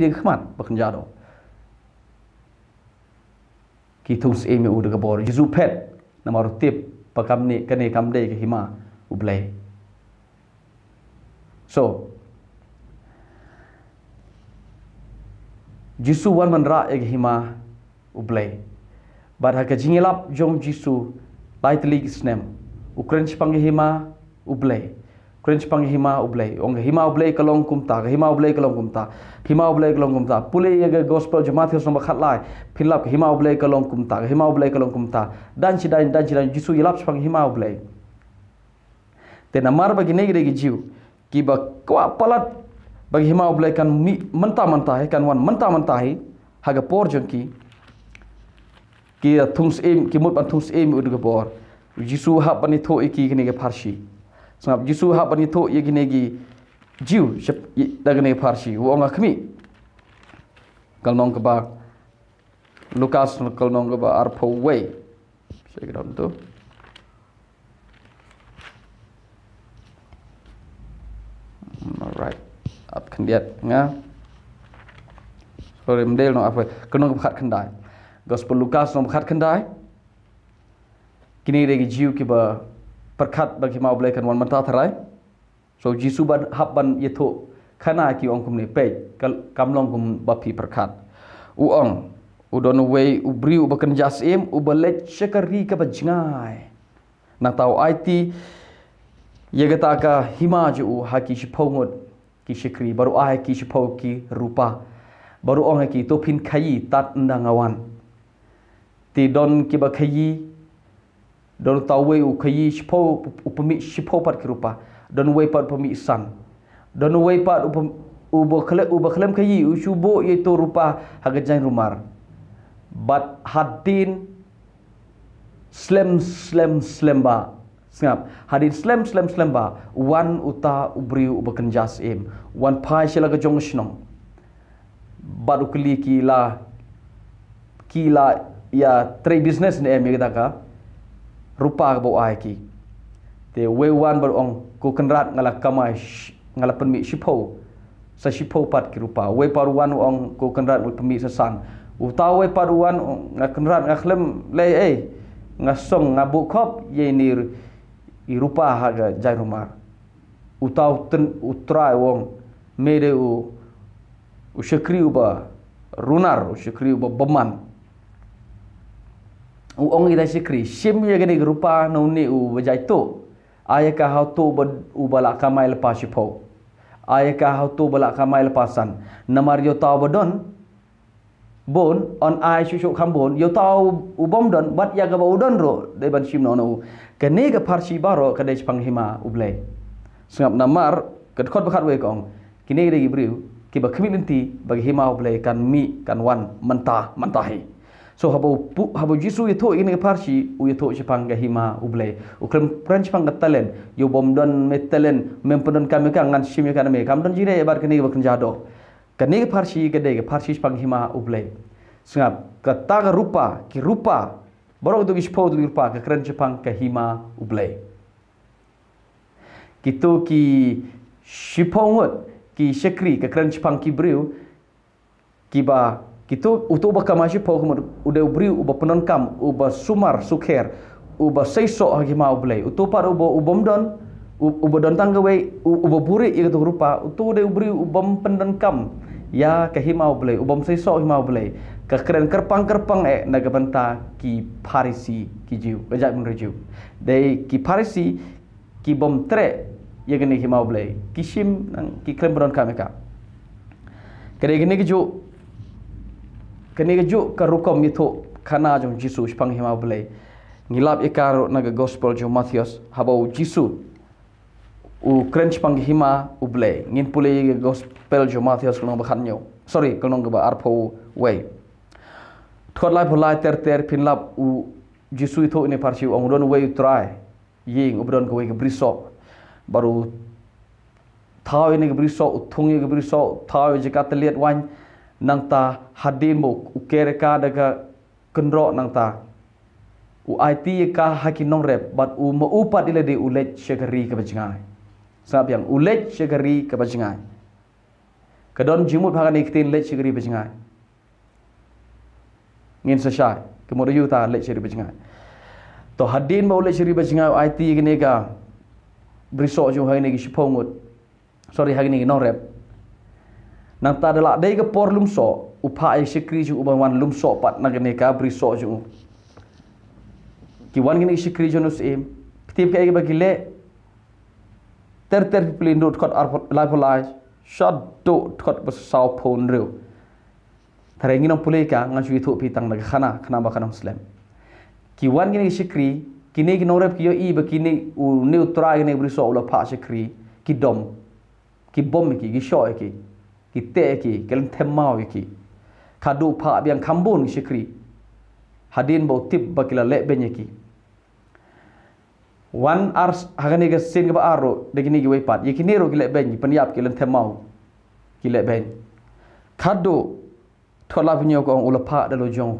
de khmat bakan jado ki thus e me u de bor jisu pet na maru tip pakam ni kane kam de hima ublay so jisu wan man ra e hima ublay bar ha ka jingilap jom jisu lightly snem. Ukren chpang hima ublay Krench pang hima ublay. Ong hima ublay kalong kumta, hima ublay kalong kumta, hima ublay kalong kumta. Pule ye ge gospel jemaat hios nombor khat lai. Philap hima ublay kalong kumta, hima ublay kalong kumta. Dan chi dan dan chi dan jisu yelap pang hima ublay. Te namar bagi ne ge jiu. Ki ba kwa palat bagi hima ublay kan mi menta menta he kan wan menta menta he haga por jong ki. Ki thungs em ki mut ban thungs em ud ge por. Jisu hap pani tho iki ne ge parshi. Sebab Jisu hak bani tu ye gini gi jiu da gini parsi. Wo nga khmi kal nong ka ba Lukas kal nong ka ba arpo saya kira tu. Alright. Up kendiat nga sorry mdel no apa. Kenong ka khat kendai. Gospel Lukas nong khat kendai. Kini regi jiu ki ba perkat bagi mau belakan wan mata terai. So jisu ban hab ban yeto kana ki ong kumne pe kam long kum bapi perkat. U ong u don way u bri u bakan jas em u balet shakari ka bajngai. Na tau IT ye gata ka hima ju u haki shipongod ki shikri baru ai ki shipo ki rupa. Baru ong ki topin kayi tat ndangawan. Ti don ki ba kayi don tawe u kayi shipo u pemi shipo pat kerupa don we pat pemi san. Don we pat u u bo khle u bo khlem kayi u shubo itu rupa haga rumar. But hadin slam slam slam ba. Ngap hadin slam slam slam ba. Wan uta ubri u bekenjas em wan pai shela ga jong shnong badu kli ki la ki la ya trade business ne em kita ka rupa ke bawah ki. Te we wan ber ong ku kenrat ngala kamai ngala permi shipo sa shipo pat ki rupa. We par wan ong ku kenrat ngala permi sa san. U ta we par wan ngala kenrat ngala khlem le e ngasong ngabu kop ye ni i rupa ha ga jai rumar u ta ten u try wong mere u u shakri u ba runar u shakri u ba baman u ong ida sikri sim ye gani rupa no ni u bajai to aya ka ha to ba u bala kamai lepas sipo aya ka ha to bala kamai lepasan namar yo ta bodon bon on ai shu shu kham bon yo ta u bom don bat ya ga ba ro de ban sim no no ke ne ga parsi baro ka de pang hima u sngap namar ke khot bakat we kong kini de gibriu ki ba khmi linti bagi hima u kan mi kan wan manta mantahi So habo habo jisu itu ini parsi u itu jepang gahima uble. Ukrem kran jepang gatalen yo bom don metalen mempenon kami kan ngan shimi kan me kam don jire bar kini bakun jado. Kani parsi gede ke parsi jepang hima uble. Sengap kata rupa ki rupa baru itu ispo tu rupa ke kran jepang gahima uble. Kitu ki shipongut ki shekri ke kran jepang ki briu ki ba Kitu utu ba kamashi po kumu ude ubri uba penonkam uba sumar sukher uba seiso hagi mau blay utu par uba ubom don uba don tangga we uba buri iga tu rupa. Utu ude ubri ubom penonkam ya ke himau blay ubom seiso himau blay ke keren kerpang kerpang e naga benta ki parisi ki jiu gajak mun rejiu dei ki parisi ki bom tre ya gani himau blay ki shim nang ki krem bron kameka kere gani ki ju kini keju ke rukom itu kana jong Jisu sepang hima belai. Ngilap ikar naga gospel jong Matthias habau Jisu u kren sepang hima u belai. Ngin pule gospel jong Matthias kalau bahan nyo sorry kalau nggak arpo way thot lai pulai ter ter pin lap u Jisu itu ini parsi ong don way try. Ying ubron ko way briso baru tahu ini briso utung ini briso tahu jika terlihat wany nang ta hadin mo ukere ka daga kenro nang ta u IT ka haki nong rep but u mo upat ile de ulet shagari ka bajngai sab yang ulet shagari ka bajngai Kedon jimut bhagan ikhtin lech sigri bejngai. Ngin sesai. Kemudian yuta lech sigri bejngai. To hadin mau lech sigri bejngai IT gini ga brisok jung hari ni gi shipongut. Sorry hari ni no rep. Nang ta adalah dai ke por lumso upa ai sikri ju ubawan lumso pat nang gini ka brisok jung. Ki wan gini sikri jonus im. Tiap ke bagi le ter ter pelindut kot arpot life life shot do kot besau pun real. Terengi nong pulih ka ngan cui thuk pitang nak khana khana bakal muslim. Kiwan gini sikri kini gini orang kiyo i begini u neutral gini beri so ulah pak sikri ki dom ki bom ki ki show ki ki te ki kelen temau ki kadu pak biang kambun sikri hadin bau tip bakila lek benye ki wan ars hagani ga sin ga aro de gini gi wepat. Ye kini ro gile ben pen yap kilen temau gile ben. Kado thola punyo ko ula pa da lo jong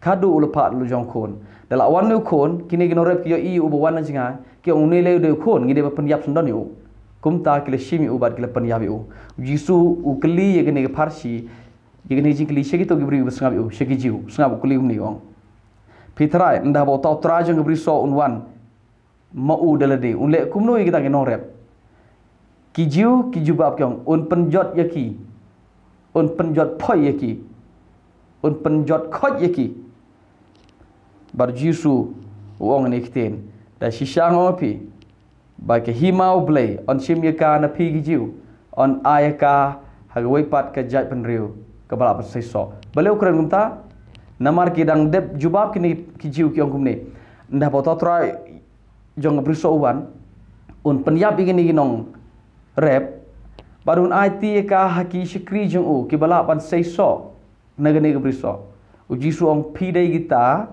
kado ula pa lo jong kon la wan no kon kini gi no rep ki i u wan jinga ki on ne le de kon gi de pen yap sun don yo kum ta shimi u bat kile pen yap yo jisu u kli ye gini ga farshi ye gini jing kli shegi to gi bri u snga u shegi snga u kli um ni ong Pitrai, nda bo tau trajang gabri so un wan, mau dalade un le kita ke no rep. Ki ki juba kyong un penjot yaki un penjot phoi yaki un penjot khot yaki bar jisu wong ne kiten. Da shisha ba ke himau blay on shim yaka na pi gi on ayaka hagwai pat ka jat pen riu ka bala pa sai so bale ukran gumta namar ki dang dep jubab ki ni ki jiu kyong kumne nda po to jong briso uban un penyap ingin ingin nong rep. Baru un IT ka haki shikri jong u. Ki bala pan sei so nagane ke briso uji su ong pi dai kita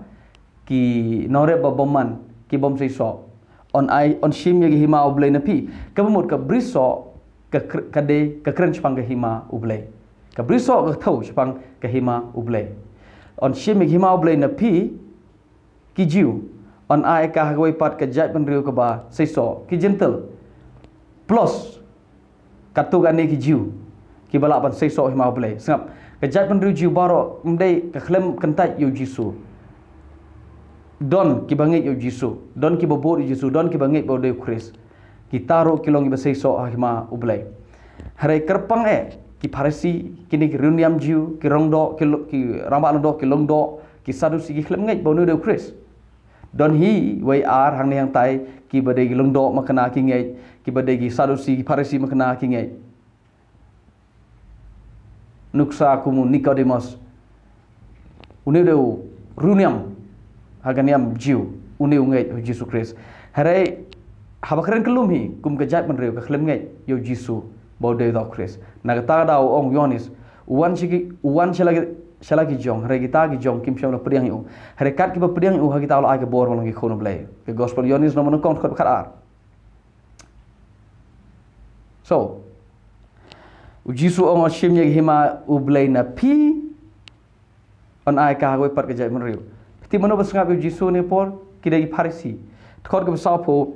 ki nong rep ba boman ki bom sei so on ai on shim ye hima oblay na pi ka bumut ka briso ka ka de ka kren chpang ka hima ublay ka briso ka thau chpang ka hima ublay on shim ye hima oblay na pi ki jiu. On ai ka hagoi pat ke jat pen riu ke ba seiso. Ki gentle. Plus katu gani ki jiu. Ki bala pan seiso hima ble sengap ke jat pen riu jiu baro mdei ke khlem kentai yu jisu don ki bangit yu jisu don ki bobo yu jisu don ki bangit bo de kris. Ki taro ki long ki seiso hima uble hare kerpang e ki parisi kini ki runiam jiu ki rongdo ki ki ramba londo ki longdo ki sadu si ki khlem ngai bo de kris. Don hi wai ar hang yang tai ki bade gi lung do makna ki ngai ki bade gi sadusi ki parisi makna ki ngai nuksa kumu nicodemus uni de runiam haganiam jiu uni ngai jesus christ hare habakren kelum hi kum ke jat menreu ke khlem ngai yo jesus bo de do christ nagata da ong yonis uan chiki uan chalagi shala ki jong hare kita ki jong kim shala priang yu hare kat ki priang yu ha kita ala ke bor wong ki khono blai. Ke gospel yonis no mon kon khot khat ar. So u jisu ong shim ye hima u blai na pi on ai ka go pat ke ti mono bas ngap jisu ni por ki dai parisi. Khot ke sa po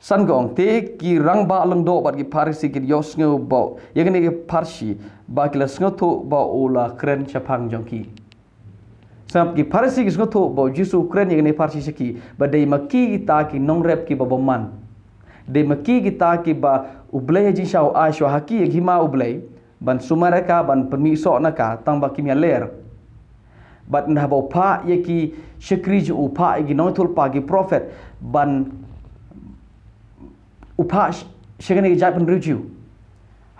san gong te ki rang ba lang do bat ki parisi ki yos nge bo ye ni ki parsi ba ki las ngoto ba ola kren chapang jong ki. Sam ki parisi ki ngoto bo jisu kren ye ni parsi ki ba dei ma ki ta ki nong rep ki ba bo man. Dei ma ki ki ba uble ji shao a sho ha ki ye ma uble ban sumara ka ban permi so na ka tang ba ki mi ler bat nda bo pa ye ki shikri ju pa ye ki nong tul pa ki prophet. Ban upah syekh ni jap penruju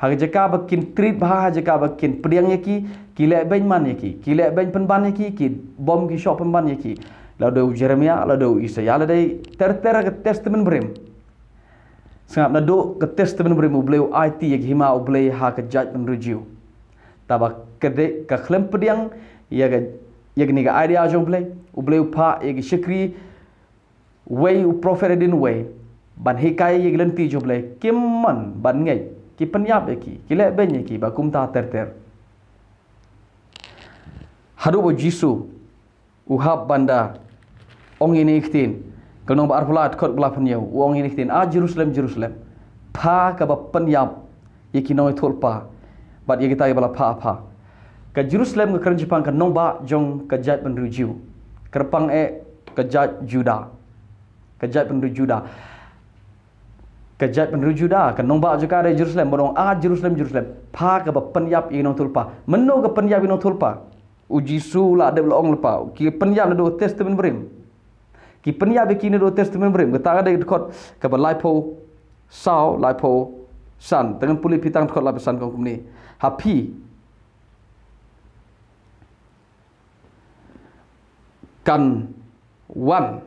hak jaka bakin trip bah jaka bakin pediang yaki kile ben man yaki kile ben penban yaki ki bom ki shop penban yaki la do jeremia la do isa ya la dai ter ter ke testament brim. Sangap na do ke testament brim ubleu it yaki hima ublei ha ke jap penruju taba kede ke klem pediang ya ya ni ga idea jong play. Ubleu pa yaki syekri way u prophet din way ban hikai ye glen ti joble kim man ban ngai. Ki penyap ye ki ki le ben ye ki ba kum ta ter ter. Hadu bo jisu u banda ong ini ikhtin. Kalau ba arfulat kot bla pen yau ong ini ikhtin. A jerusalem jerusalem. Pa ka ba penyap ye ki noi thol pa bat ye kita ye bala pa pa ke Jerusalem ke Jepang ke nong ba jong ke jat pen ruju kerpang e ke jat Juda ke jat pen Juda ke jat pen Juda ke nong ba juga ada Jerusalem. Borong a Jerusalem Jerusalem. Pa ke penyap ye nong tulpa. Meno ke penyap ye nong tulpa? Uji su la de ong lepa. Ki penyap do testament berim. Ki penyap ki do testament berim. Ke ta ada kot ke ba laipo sao laipo san. Dengan pulih pitang kot laipo san kong ni kan wan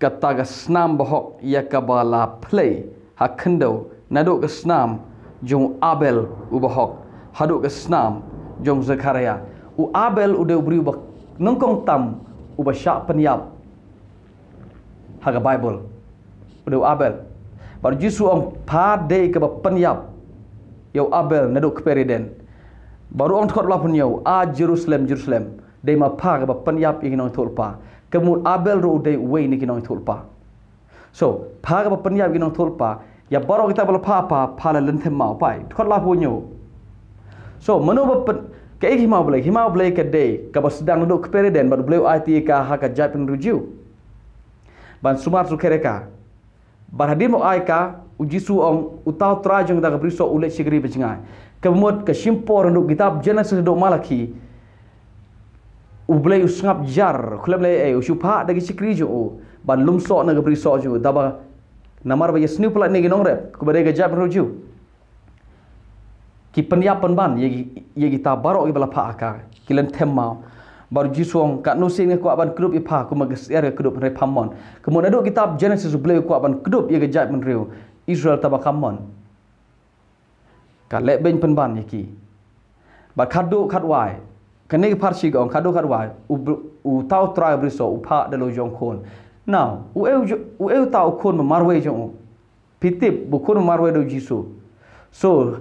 kata ga snam bohok ya kabala play. Hakendo nado ga snam jong abel u bohok. Hado ga snam jong zakaria. U abel u de bri bak nongkong tam u sha penyap haga bible. U de abel. Bar jisu om pa de ke ba penyap yo abel nado ke periden. Baru on thot la punyo a jerusalem jerusalem de ma pa ga pan yap i nong thulpa kamu abel ro de we ni ki nong thulpa so pa ga pan yap i nong thulpa ya baro kita bal pa pa pa la len them ma pai. Khot la pu nyu so mano ba pan ke hi ma blai hi ma blai ke de ka ba sedang duduk ke pereden ba blai it ka ha ka jap ruju ban sumar su kere ka. Bar hadir mo ai ka uji su ong utau trajung da ga briso ule sigri bejngai kemut ke simpor nduk kitab genesis do malaki ublay usngap jar. Khulam lay e usupa dagi sikri jo. Ban lum so na gabri so jo. Daba namar ba yesnu pula ni ginong rep. Ku bare ga jab ruju ki penya pen ban ye ye kita baro ki bala pa aka kilen temma bar ji suong ka no sing ko aban grup ipa ku magas er grup re pamon kemun adu kitab genesis ublay ku aban grup ye ga jab men riu israel tabakamon ka le ben pen ban ye ki ba khadu khadwai kene ki parchi gong kado kadwa u u tau tra briso u pa de lo jong khon. Now u eu u tau khon ma marwe jong pitip bu khon marwe do jisu. So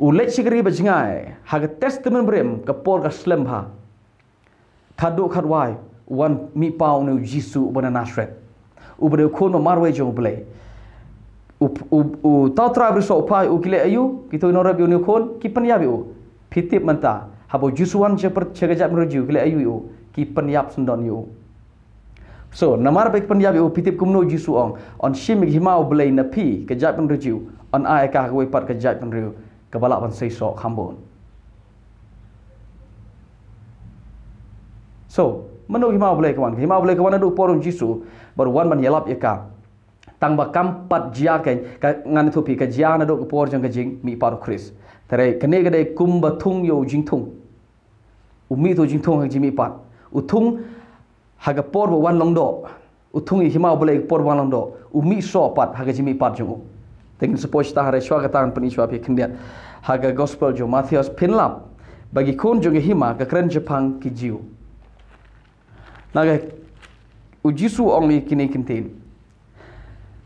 u let sigri ba jingai ha ga testament brem ka por ka slem ha. Kado kadwa wan mi pau no jisu bona nasret u bre khon ma marwe jong ble u u u tau tra briso pa u kile ayu kito no rab yu ni khon ya bi u. Pitip manta habo jusuan cepat cegajak meruju kile ayu yu ki penyap sendon yu so namar baik penyap yu pitip kumno jusu ong. On shim himau belai napi kejap meruju on ai ka kwe pat kejap meruju kebala pan sei so khambon so menu himau belai kawan himau belai kawan adu porun jusu baru wan ban yelap yaka tang ba kampat jia ken ngan thu pi ka jia na do ko por jang ka jing mi par kris tare kene gade kumba thung yo jing thung umi to jing thung ha jimi pat. U thung ha ga por wan long do. U thung i hima bole por wan long do. Umi so pat ha ga jimi pat jungu teng suppose ta hare shwa ga tan pani shwa pe khindia ha ga gospel jo matthias pinlap bagi kun jung hima ga kren japang ki jiu. Na ga u jisu ong ni kini kintin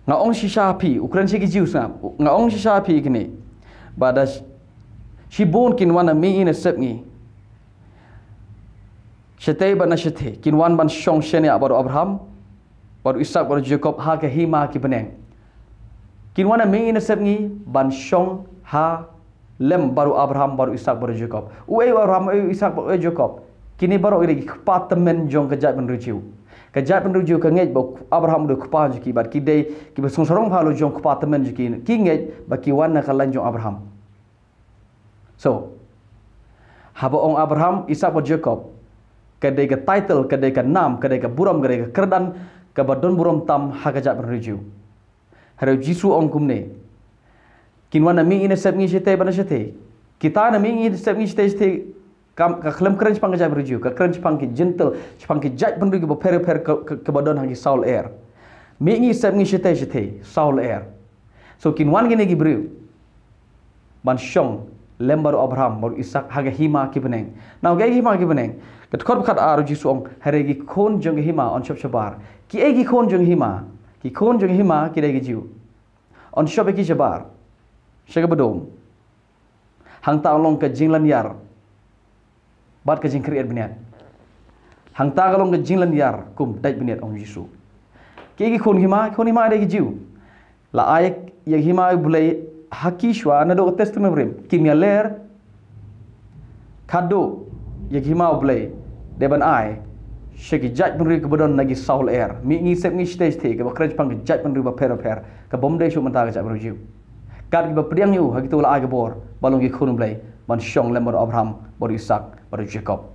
nga ong shisha pi ukran shi ki jiu sa nga ong shisha pi kini badas shi bon kin wana mi in a sep ngi shete ba na shete kin wan ban shong shene abaru abraham baru isak baru jacob ha ke hima ki beneng kin wana mi in a sep ngi ban shong ha lem baru abraham baru isak baru jacob. Uwe abraham uwe isak baru jacob. Kini baru iri kepatamen jong kejat ben rujiu kejat ben rujiu ke ngej bok abraham do kepa jiki bat ki dei ki besong sorong halu jong kepatamen jiki ki ngej baki wana kalan jong abraham. So, haba ong Abraham, Isaac dan Jacob, kedai ke title, kedai ke nam, kedai ke buram, kedai ke kerdan, ke badon buram tam, hakajak berruju. Hari Jisu ong kumne. Kinwan nami ini sep ngi sete bana sete. Kita nami ini sep ngi sete kam ka khlem kren chpang jab ruju ka kren chpang ki gentle chpang ki jaj bandu ki per per ke badon hangi saul air mi ngi sep ngi sete saul air so kinwan gine gi bru ban shong lembar Abraham baru Ishak haga hima ki beneng. Now gay hima ki beneng. Ket kor bekat aru jisu ong haregi kon jong hima on shop shabar. Ki egi kon jong hima. Ki kon jong hima ki degi jiu. On shop ki shabar. Shaga bedom. Hang ta long ke jinglan yar. Bat ke jing kriat beniat. Hang ta long ke jinglan yar kum dait beniat ong jisu. Ki egi kon hima kon hima degi jiu. La ayek yang hima bulai hakishwa na do testament brim kimia ler kado ya himau blay deban ai sheki jaj penri ke bodon lagi saul air. Mi ngi sep ngi stage te ke bakrej pang jaj penri ba per per ke bom de shu manta ke jaj berju kad ke priang yu hagi tu la ai bor balong ki khun blay man shong lemor abraham bor isak bor jacob.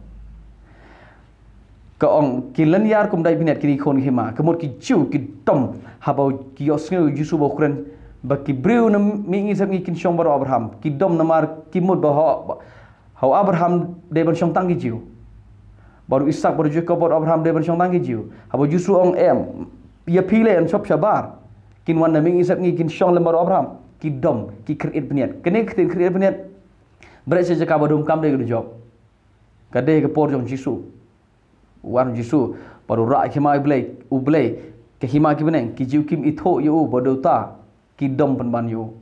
Ke ong ki len yar kum dai binet kini khon hima ke mot ki chu ki tom habau ki osngu yusu bo kren ba ki briu na mi ngi sep ngi kin shong bor abraham ki dom namar ki mot ba ha Hau Abraham de ban shong tangi jiu. Baru Ishak baru Jacob baru Abraham de ban shong tangi jiu. Habo Yusu ong em. Ia pile an shop shabar. Kin wan naming Ishak ngi kin shong Abraham. Ki dom ki create beniat. Kene ki create beniat. Berat saja ka badum kam de job. Kade ke por jong Jisu. Wan Jisu baru ra ki mai blai u blai ke hima ki beneng ki jiu kim itho yu bodo ta ki dom pen ban yu.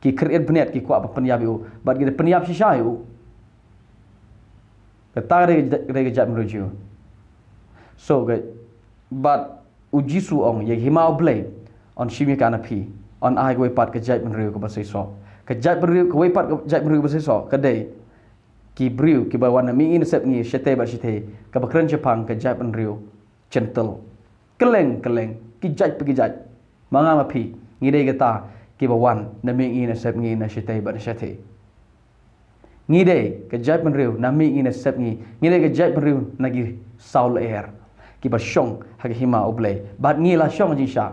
Ki create beniat ki kuat peniap yu. Bat kita peniap si yu kata re re jap meruju so ke bat uji su ong ye himau blay on shimi kana pi on ai go pat ke jap meruju ko basai so ke jap meruju ko pat ke jap meruju basai so ke dei ki briu ki ba wana mi in sep ni shete ba shete ka ba kren ke jap meruju gentle keleng keleng ki jap pergi jap manga ma pi ngide kata ki ba wan na mi ina sep ngi na shite ba shite ngi de ke jai pen riu na mi ina sep ngi ngi jai pen riu na gi saul air. Ki ba shong ha ki hima oble ba ngi la shong ji sha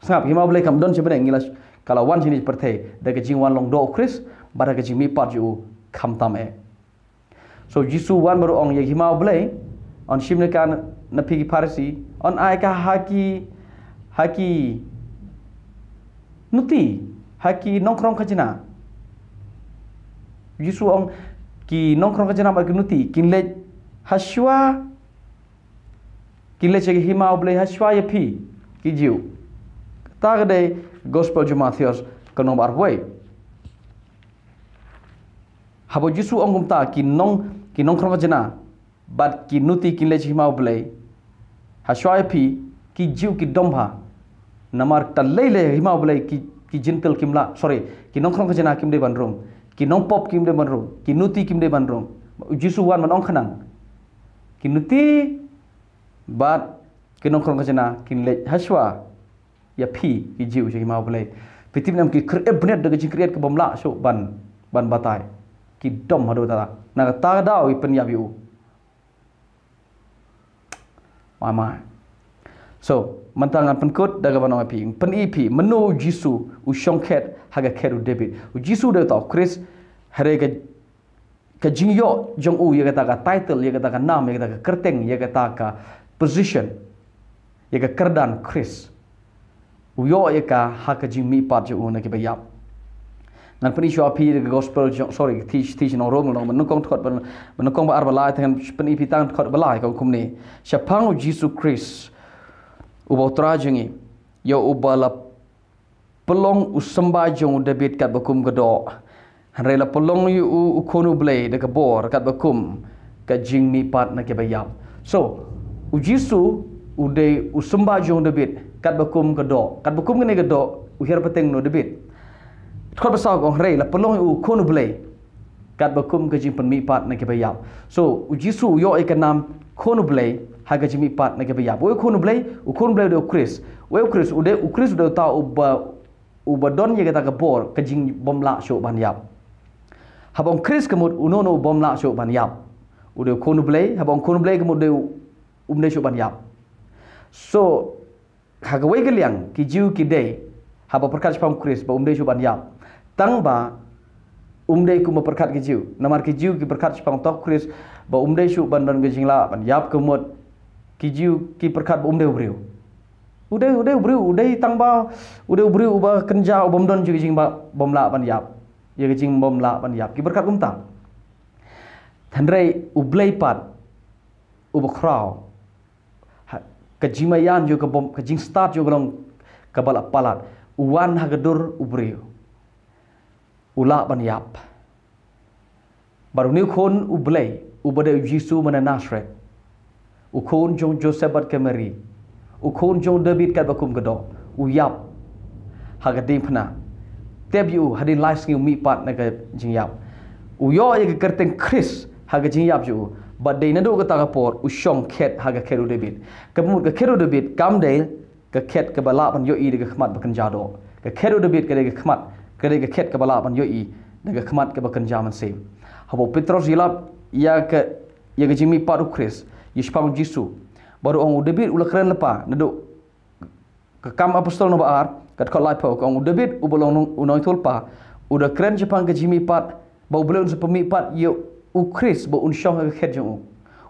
sap hima oble kam don che bene ngi la kala wan jini per the de ke jing wan long do chris ba de ke jing mi pat ju kham tam e so jisu wan baru ong ye hima oble on shimne kan na pigi parisi on ai ka haki haki nuti haki nongkrong kajina Yesu ong ki nongkrong kajina bagi nuti. Kinle haswa kinle chegi hima oble haswa ya pi ki jiu. Ta gade gospel ju Matthews kono bar boy habo Yesu ong gumta ki nong ki nongkrong kajina bat ki nuti kinle chegi hima oble haswa ya pi ki jiu ki domba namar talai le hima boleh ki ki jintel kimla sorry ki nongkrong kajana kim de bandrum ki nong pop kim de bandrum ki nuti kim de bandrum jisu wan manong khanang ki nuti bat ki nongkrong kajana kin le haswa ya pi ki jiu hima boleh pitim nam ki kre bnet de ki kreat ke bomla so ban ban batai. Ki dom hadu ta na ta da wi pen ya biu. Mama so mantangan penkut daga banong api ipi menu jisu u shongket haga keru david u jisu de tau chris hare ga ka jingyo jong u ye kata ka title ye kata ka nam ye ka kerteng ye kata ka position. Ye kerdan chris. U yo ye ka ha ka jing mi pat ju na ki bayap nan pen isu api de gospel sorry teach teach no rom no men kong thot ben men kong ba arba lai tang pen ipi tang thot ba lai ko kumni shapang jisu chris uba trajengi yo uba la pelong usamba jong debit kat bakum gedo hanre la pelong yu u konu blay de bor kat bakum ka jing mi pat na ke bayam so u jisu u de usamba jong debit kat bakum gedo kat bakum ngene gedo u her peteng no debit khot basa ko hanre la pelong u konu blay kat bakum ka jing pen mi pat na ke bayam so u jisu yo e kanam konu blay haga jimi pat na gabe yab we khunu blay u khunu blay de chris we chris u de u chris de ta u ba u ba don ye ta ga bor ka jing bom la sho ban yab habong chris kemut u no no bom la sho ban yab u de khunu blay habong khunu blay kemut de um de sho ban yab so haga we geliang ki jiu ki de haba perkat pam chris ba um de sho ban yab tang ba umde ku ma perkat ki jiu namar ki jiu ki perkat pam tok chris ba umde shu ban don ge jingla ban yap kemut ki jiu ki perkat bom de ubriu ude ude ubriu ude tang ba ude ubriu uba kenja bom don ju jing ba bom la ban yap ye jing bom la ban yap ki perkat bom ta thanre ublei pat uba kraw ka jimayan ju ka bom ka jing start ju grong ka bala palat. Uwan hagadur ubriu ula ban yap baru ni khon ublei ubade jisu mana nasret ukon jong Joseph bat kemari ukon jong David kat bakum gedo uyap. Hagadim phna teb yu hadin life skill mi pat na ka jing yap ye ke kerteng Chris haga jing yap ju but de nado kata kapor usyong ket haga keru debit kemut ke keru debit kam de ke ket ke bala pan yo i de ke khmat bakan jado ke keru debit ke de ke khmat ke de ke ket ke bala pan yo i de ke khmat ke bakan jaman sem habo petros yilap ya ke ya ke jimi paru Chris yishpang jisu baru ong debit ula keren lepa nado ke kam apostol no baar kat ko lai po ong debit ubulong unong tulpa udah keren jepang ke jimi pat. Bau belum sepemi pat yo u Chris bo un shong ga khet jong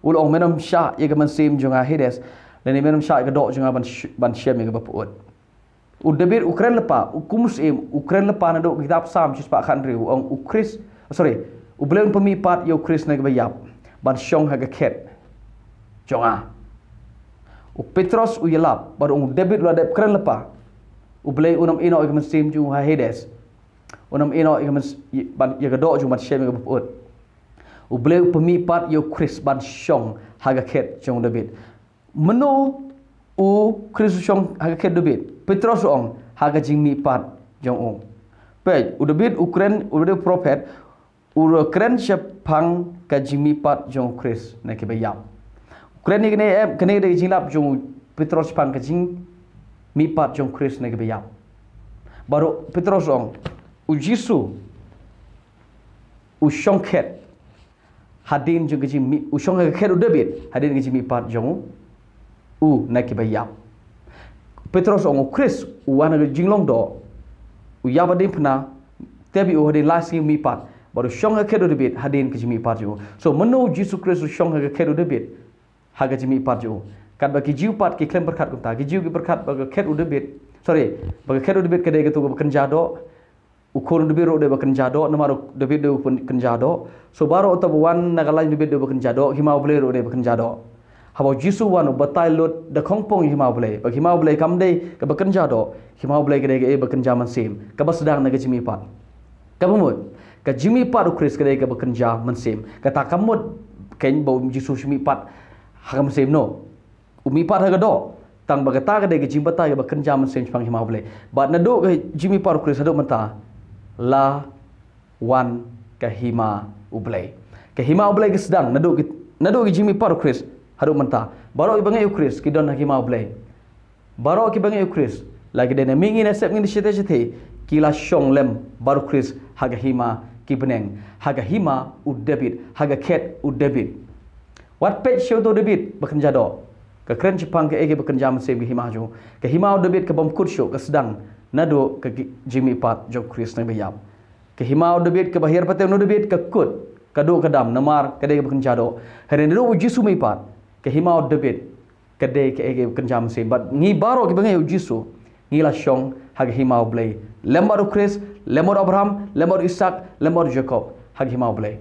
u lo menom sha ye ga man sim jong a hedes le ni menom sha ga do jong a ban ban shem ga baput u debir ukren lepa u kumus em ukren lepa do kitab sam chis pa khan riu ong u Chris sorry u belum pemi pat yo Chris na ga yap ban shong ha ga khet jong a u Petros u yelap. Bar u debir lo deb kren lepa u belai unam ino man sim jong a hedes unam ino man ban ye ga do jong ban shem ga baput u bleu pemipat yo Chris ban shong haga ket jong David menu u Chris shong haga ket David Petrus ong haga jing pat jong ong pe u David Ukren u de prophet. U kren jing mi pat jong Chris. Na ke Ukren ni kene em kene de jing lap jong Petrus pang ka jing mi pat jong Chris na ke bayam baru Petrus ong u Jisu u shong hadin juga ji mi usong ke kheru debit hadin ke ji mi pat jong u na ki bayap petros ong chris u wana ke jinglong do. U ya badin pna tebi u hadin lasi mi pat baru shong ke kheru debit hadin ke ji mi pat jo so menu jisu chris u shong ke kheru debit ha ke ji mi pat jo kat bagi jiu pat ki klem berkat kunta ki jiu ki berkat bagi kheru debit sorry bagi kheru debit ke de ke tu ke jado ukun debi ro de bakan jado nama ro debi de jado so baro ta wan nagalai debi de bakan jado hima ble ro de bakan jado habo jisu wan batai lot de kongpong hima ble bag hima ble kam de ke bakan jado hima ble ke de bakan jaman sim ka bas sedang naga jimi pat ka ka jimi pat ukris ke de ke bakan jaman sim ka ta kamut ken bo jisu jimi pat hagam sim no. Umi pat haga do tang bagata ke de ke jimbata ke bakan jaman sim pang hima ble bat na do ke jimi pat ukris hado mata la wan ublay kahima ublay ke sedang nadu nadu ke jimi par chris haru menta baro ibangai chris ki don kahima ublay baro ki bangai chris lagi dene mingi na sep ngi chete chete kila shong lem baro chris haga hima ki beneng haga hima u debit haga ket u debit wat pet show to debit? Bakan jado ke keren jepang ke ege bakan jam sem ke jo ke hima u debit ke bom kut show ke sedang nado ke Jimmy Pat jo Chris na bayam. Ke himau debit ke bahir patem no debit ke kut ke do ke dam namar ke de ke jado hari nado jisu mi pat. Ke himau debit ke de ke ege kenjam se but ngi baro ke bangai jisu ngi la shong hag himau blay. Lembar Chris lembar Abraham lembar Isaac lembar Jacob. Hag himau blay